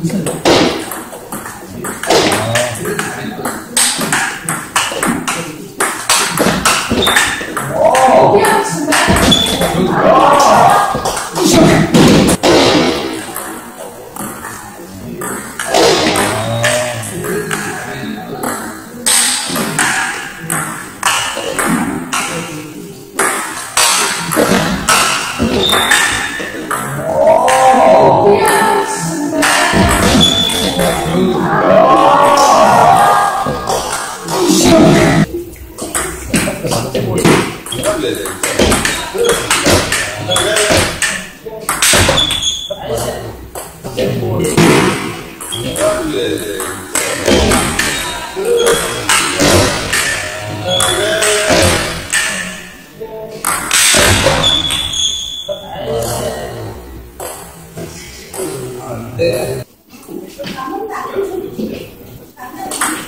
Isn't it? there. 咱们打，咱们。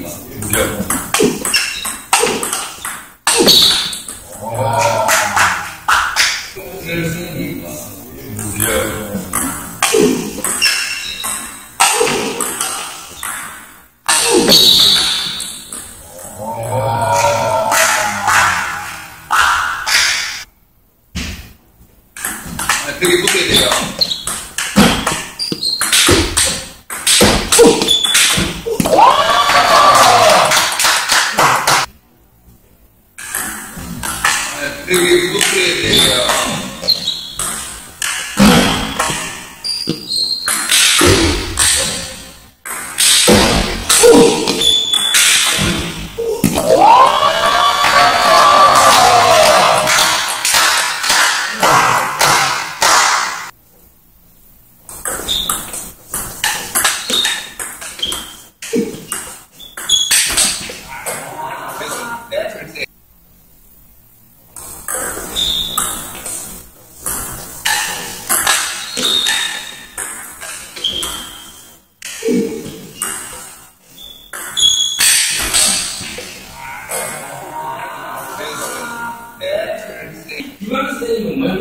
무게가. 무게 되게 높게 돼요. Привет, Привет.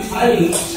欢迎。